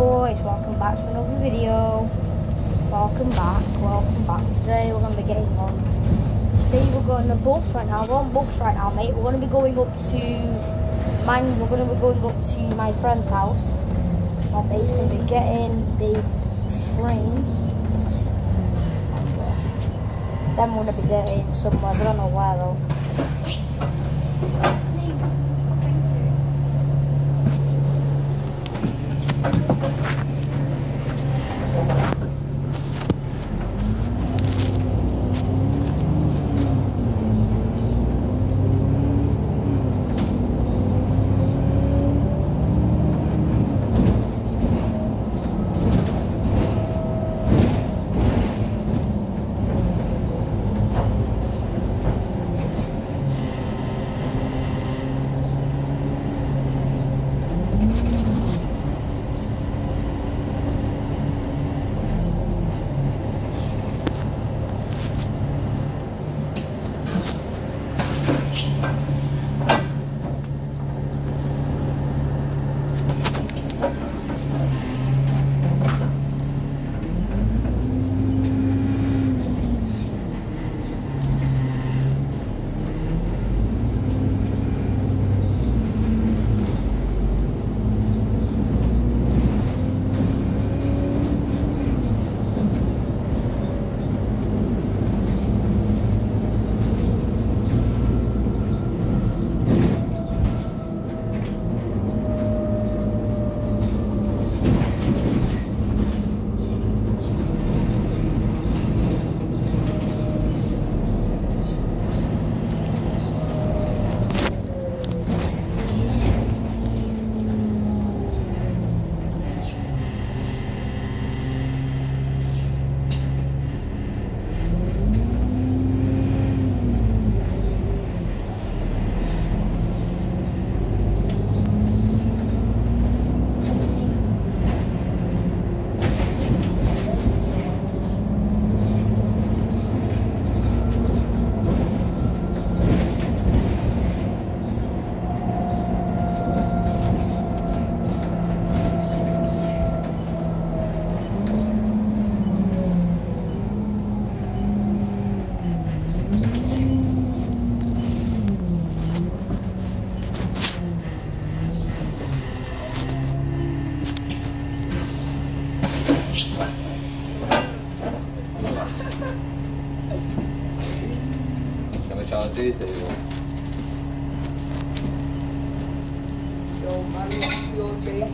boys, welcome back to another video. Welcome back, welcome back. Today we're going to be getting on. Today we're going a bus right now. We're on bus right now, mate. We're going to be going up to mine. We're going to be going up to my friend's house. My mate's going to be getting the train. Then we're going to be getting somewhere. I don't know where though. 找这些有。有有这。